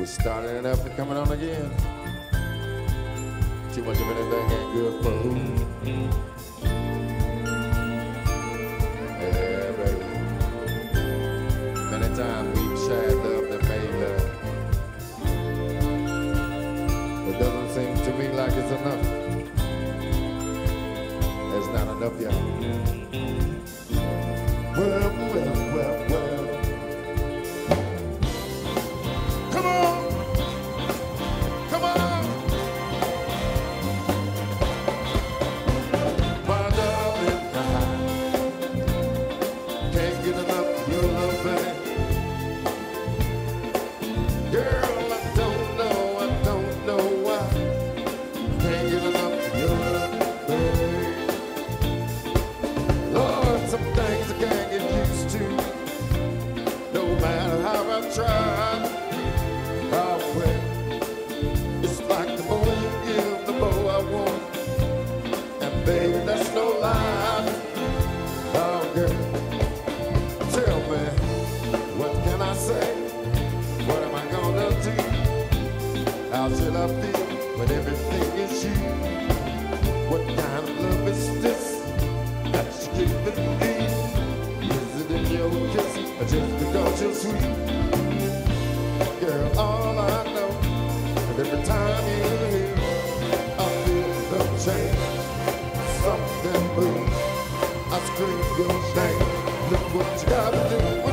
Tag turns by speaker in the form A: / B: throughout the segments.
A: We starting it up and coming on again. Too much of anything ain't good for who? Times we've shared love that made love. It doesn't seem to me like it's enough. There's not enough, y'all. Well, well. How should I feel when everything is you? What kind of love is this that you giving me? Is it in your kiss or just because you're sweet? Girl, all I know, and every time you're here, I feel the change. Something moves, I scream your name. Look what you gotta do,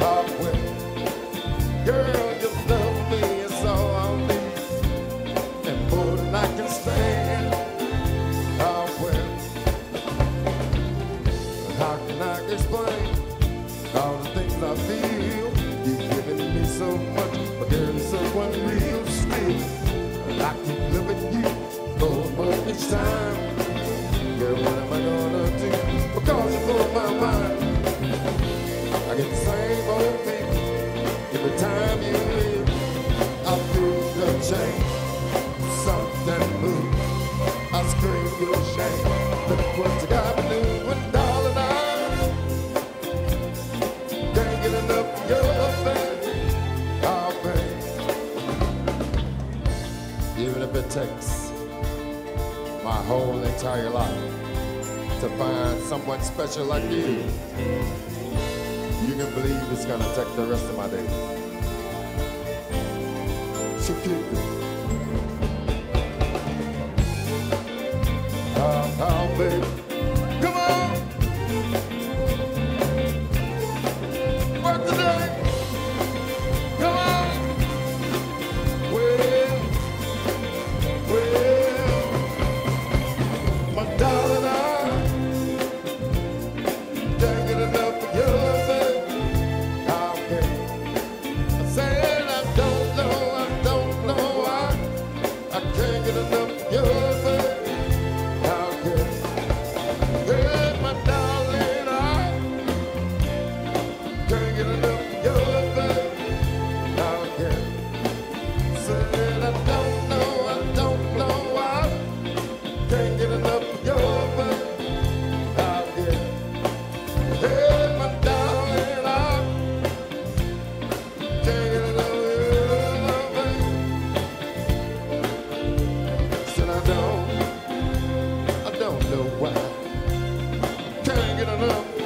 A: Oh, well. Girl, you love me, it's all I need. And more than I can stand. Oh, well. How can I explain all the things I feel? You've me so much, but girl, so unreal still. I keep loving you oh, more each time. It takes my whole entire life to find someone special like you, you can believe it's gonna take the rest of my days. It. love.